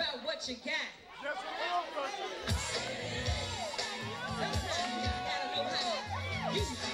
about what you got. Yes, you gotta know how to use it.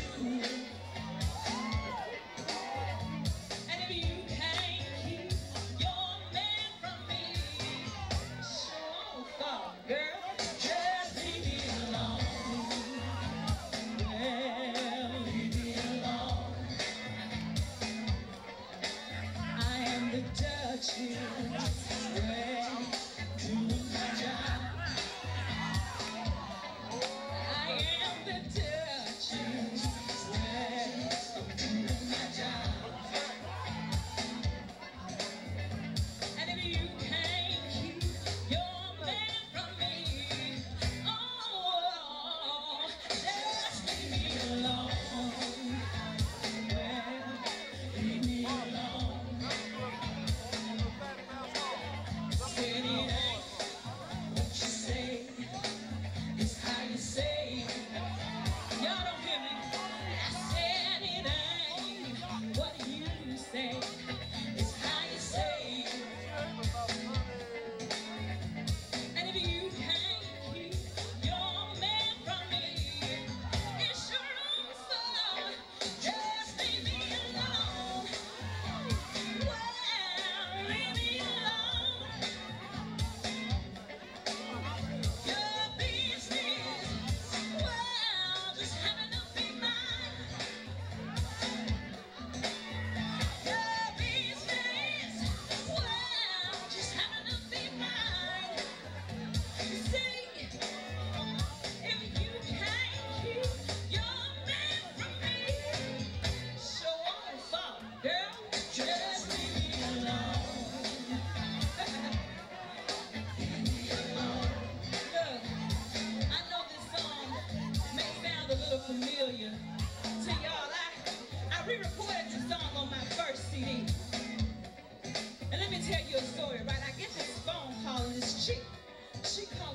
Jesus.